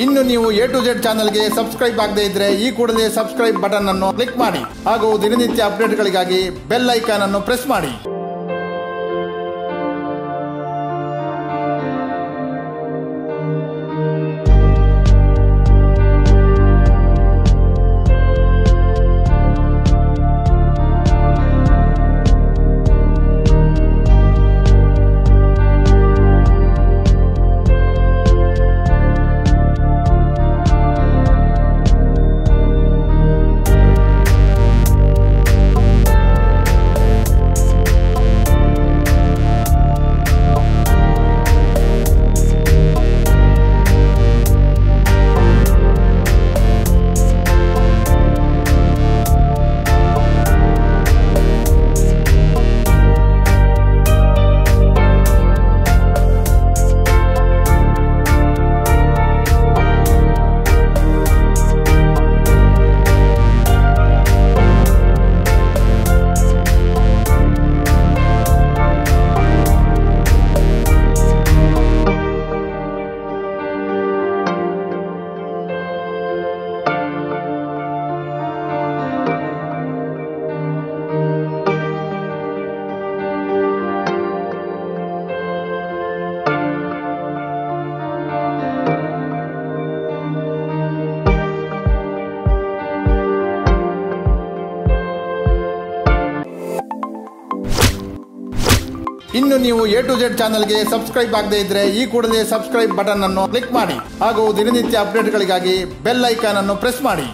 ಇನ್ನು ನೀವು A to Z ಚಾನಲ್ಗೆ ಸಬ್ಸ್ಕ್ರೈಬ್ ಆಗದೇ ಇದ್ರೆ ಈ ಕೂಡಲೇ ಸಬ್ಸ್ಕ್ರೈಬ್ ಬಟನ್ ಅನ್ನು ಕ್ಲಿಕ್ ಮಾಡಿ ಹಾಗೂ ದಿನನಿತ್ಯ ಅಪ್ಡೇಟ್ಗಳಿಗಾಗಿ ಬೆಲ್ ಐಕಾನ್ ಅನ್ನು ಪ್ರೆಸ್ ಮಾಡಿ. ಇನ್ನು ನೀವು ಎ ಟು ಜೆಡ್ ಚಾನಲ್ಗೆ ಸಬ್ಸ್ಕ್ರೈಬ್ ಆಗದೇ ಇದ್ರೆ ಈ ಕೂಡಲೇ ಸಬ್ಸ್ಕ್ರೈಬ್ ಬಟನ್ ಅನ್ನು ಕ್ಲಿಕ್ ಮಾಡಿ ಹಾಗೂ ದಿನನಿತ್ಯ ಅಪ್ಡೇಟ್ಗಳಿಗಾಗಿ ಬೆಲ್ ಐಕಾನ್ ಅನ್ನು ಪ್ರೆಸ್ ಮಾಡಿ.